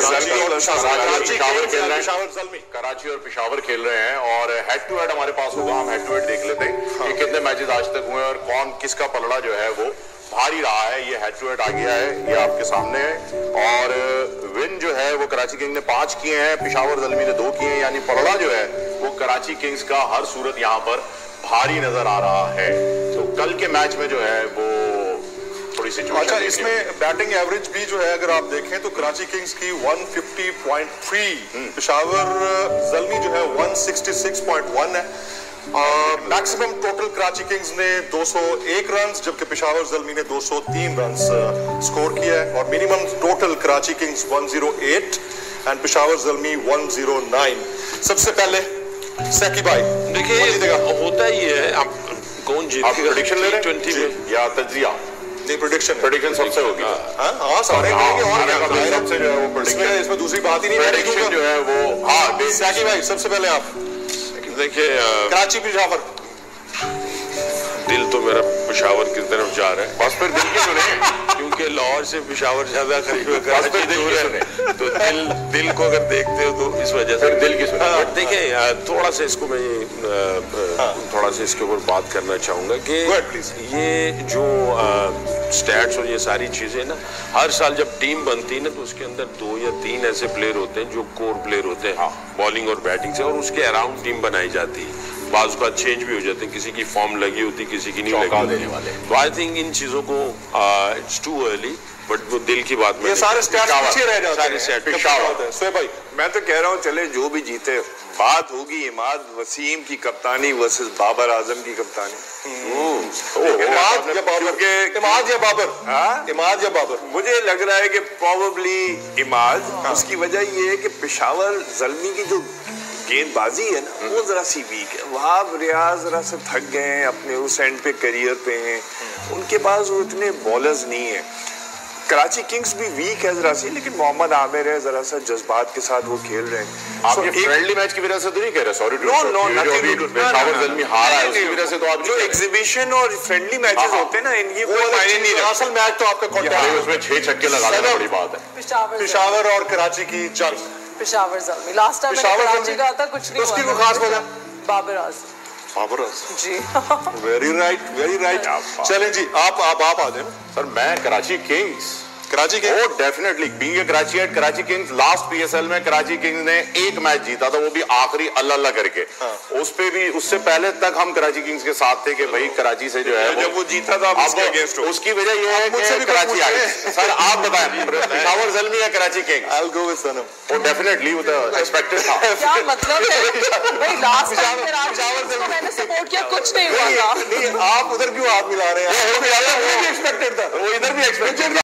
कराची और पेशावर खेल रहे हैं। और पिशावर खेल रहे हैं और हेड टू हेड हमारे पास होगा हम हेड टू हेड देख लेते हैं हाँ। कितने मैचेस आज तक हुए और कौन किसका पलड़ा जो है वो भारी रहा है। ये हेड टू हेड आ गया है ये आपके सामने है। और विन जो है वो कराची किंग ने पाँच किए हैं पिशावर जलमी ने दो किए हैं। यानी पलड़ा जो है वो कराची किंग्स का हर सूरत यहाँ पर भारी नज़र आ रहा है। तो कल के मैच में जो है वो थोड़ी सी अच्छा इसमें बैटिंग एवरेज भी जो है अगर आप देखें तो कराची किंग्स की 150.3 पिशावर जल्मी जो है 166.1 है। मैक्सिमम टोटल कराची किंग्स ने 201 रन जबकि पिशावर जल्मी ने 203 रन स्कोर किया है। और minimum total Karachi Kings 108 and Peshawar Zalmi 109 सबसे पहले सैकी भाई देखिए होता ही है आप कौन आप जीतेगा प्रेडिक्शन ले रहे हैं? में। या तजिया नहीं प्रोडिक्शन प्रोडिक्शन सबसे होगी। हाँ। हाँ सारे कहेंगे और क्या सबसे जो है वो इसमें इसमें दूसरी बात ही नहीं प्रोडिक्शन जो है वो हाँ साकी भाई सबसे पहले आप। देखिए कराची पिशावर। दिल तो मेरा पिशावर की तरफ़ जा रहा है। बस फिर दिल की सुने क्योंकि लाहौर से पिशावर ज़्यादा करीब है कराची दूर है तो दिल दिल को अगर देखते हो तो इस वजह से। दिल की सुने। देखिए थोड़ा सा इसको मैं अ, थोड़ा सा इसके ऊपर बात करना चाहूँगा कि. ये जो स्टैट्स और ये सारी चीज़ें ना हर साल जब टीम बनती है ना तो उसके अंदर दो या तीन ऐसे प्लेयर होते हैं जो कोर प्लेयर होते हैं। बॉलिंग और बैटिंग से और उसके अराउंड टीम बनाई जाती है। बाज बात चेंज भी हो जाते हैं किसी की फॉर्म लगी होती किसी की नहीं लगी देने वाले। तो आई थिंक इन चीज़ों को इट्स टू अर्ली बट वो दिल की बात में ये सारे पीछे रह जाते सारे हैं। होते हैं। सोए भाई मैं तो कह रहा हूँ चले जो भी जीते बात होगी इमाद वसीम की कप्तानी वर्सेस बाबर आज़म की कप्तानी। इमाद या बाबर? क्योंकि- इमाद या बाबर? हाँ? इमाद या बाबर? मुझे लग रहा है कि प्रोबेबली इमाद उसकी वजह ये है कि पिशावर जल्मी की जो गेंदबाजी है ना वो जरा सी वीक है। वहाब रियाज जरा से थक गए हैं अपने उस एंड पे करियर पे हैं। उनके पास वो इतने बॉलर्स नहीं है। कराची किंग्स भी वीक है जरा सी लेकिन मोहम्मद आमिर है जरा सा जज्बात के साथ वो खेल रहे हैं। आप So, ये फ्रेंडली मैच की वजह से तो नहीं कह रहे सॉरी नो नो नथिंग हारा है उसकी वजह से तो आप जो। एग्जीबिशन और फ्रेंडली मैचेस हाँ, हाँ। होते हैं ना इनकी कोई मायने नहीं रखता। असल मैच तो आपका उसमें छह छक्के लगा बड़ी बात है। पिशावर। और कराची की जंग पिशावर जमी। लास्ट टाइम मैंने कराची का था कुछ नहीं उसकी खास वजह? Babar Azam Babar ji. Very right very right चलें जी आप आप आप आ जाए। सर मैं कराची किंग्स कराची के? ओ definitely being a Karachi at Karachi Kings last PSL में कराची किंग्स ने एक मैच जीता था वो भी आखिरी अल्लाह अल्लाह करके। हाँ। उस पे भी उससे पहले तक हम कराची किंग्स के साथ थे कि भाई कराची से जो है जब वो जीता था आप उसके against उसकी वजह ये है कि कराची आ। गई सर आप बताएँ। पिशावर जल्मी या Karachi Kings I will go with Sanam वो डेफिनेटली वो तो एक्सपेक्टेड था। क्या मतलब है? भाई लास्ट टाइम पिशावर- कराची पिशावर को मैंने सपोर्ट किया कुछ नहीं हुआ था। नहीं आप उधर क्यों हाथ मिला रहे हैं? वो भी एक्सपेक्टेड था। वो इधर भी एक्सपेक्टेड